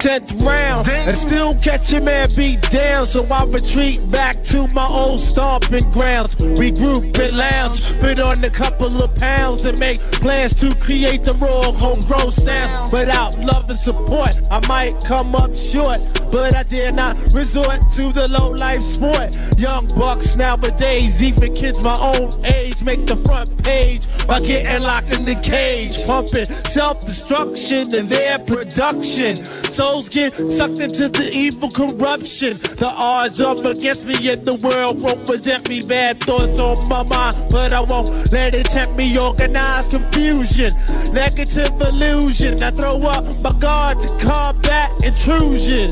Tenth round, and still catch a man beat down. So I retreat back to my old stomping grounds. Regroup and lounge, put on a couple of pounds and make plans to create the raw homegrown sound. Without love and support, I might come up short, but I dare not resort to the low life sport. Young bucks nowadays, even kids my own age, make the front page by getting locked in the cage, pumping self destruction in their production. Souls get sucked into the evil corruption. The odds up against me in the world won't present me bad thoughts on my mind, but I won't let it tempt me. Organized confusion, negative illusion. I throw up my guard to combat intrusion.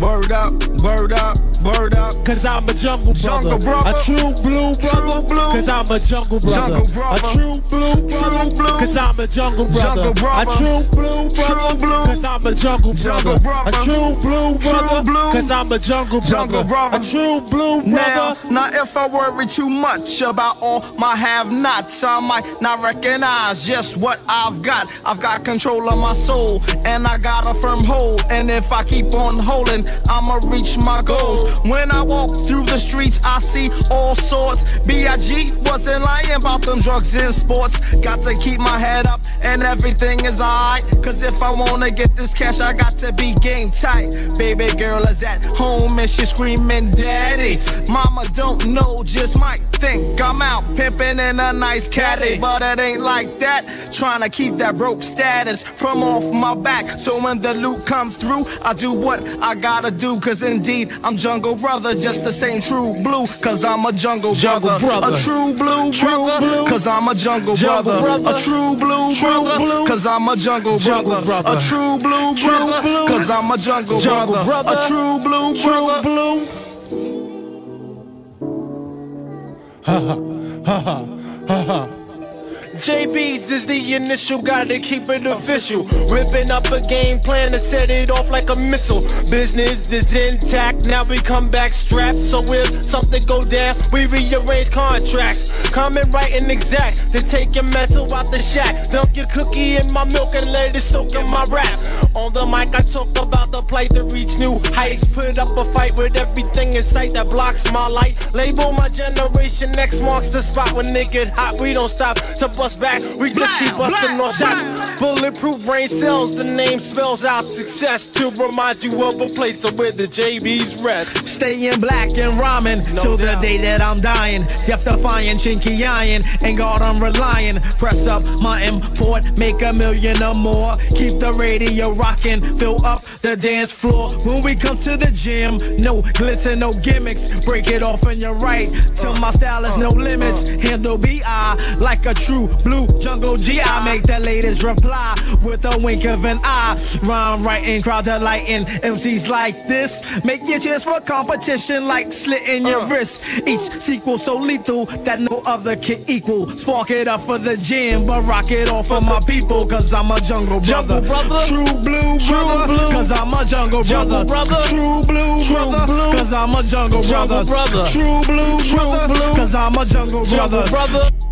Word up, word up, word up. Cause I'm a jungle brother. Jungle brother. A true blue brother. True blue. Cause I'm a jungle brother. Jungle brother. A true blue brother. True blue. Cause I'm a jungle brother. Jungle brother. A true blue brother. True blue. Cause I'm a jungle brother. Jungle brother. A true blue True brother. blue. Cause I'm a jungle brother. Jungle brother. A true blue Now, brother. now, if I worry too much about all my have-nots, I might not recognize just what I've got. I've got control of my soul, and I got a firm hold. And if I keep on holding, I'ma reach my goals. When I walk through the streets, I see all sorts. B.I.G. wasn't lying about them drugs and sports. Got to keep my head up, and everything is alright. Cause if I wanna get this cash, I got to be game tight. Baby girl is at home and she's screaming, Daddy. Mama don't know, just might think I'm out pimping in a nice caddy. But it ain't like that. Trying to keep that broke status from off my back. So when the loot come through, I do what I gotta do. Cause indeed, I'm jungle brother, just the same true blue. Cause I'm a jungle, Jungle brother. A true blue True brother. blue. Cause I'm a jungle, Jungle brother. brother. A true blue True brother. blue. Cause I'm a jungle, Jungle brother. brother. A true blue True brother. blue. Cause I'm a jungle, Jungle brother. brother. A true blue True brother. blue. Ha ha ha ha ha ha. JB's is the initial, gotta keep it official. Ripping up a game plan to set it off like a missile. Business is intact, now we come back strapped. So if something go down, we rearrange contracts. Coming right and exact to take your metal out the shack. Dump your cookie in my milk and let it soak in my rap. On the mic, I talk about the plight to reach new heights. Put up a fight with everything in sight that blocks my light. Label my generation X marks the spot when they get hot. We don't stop to bust back, we just keep busting off shots. Bulletproof brain cells, the name spells out success to remind you of a place where the JB's rest. Staying black and rhyming No till the day that I'm dying. Death defying, chinky iron, and God I'm relying. Press up my import, make a million or more. Keep the radio rocking, fill up the dance floor. When we come to the gym, no glitz and no gimmicks. Break it off and you're right. Till my style is no limits. Handle BI like a true blue jungle GI. Make the latest reply with a wink of an eye. Rhyme writing, crowd delighting. MCs like this make your chance for competition like slitting your uh. wrist. Each sequel so lethal that no other can equal. Spark it up for the gym, but rock it off for my people. Cause I'm a jungle brother. Jungle brother. True blue True brother. blue. Cause I'm a jungle Jungle brother. brother. True blue True brother. blue. Cause I'm a jungle Jungle brother. brother. True blue True brother. blue. Cause I'm a jungle Jungle brother. brother.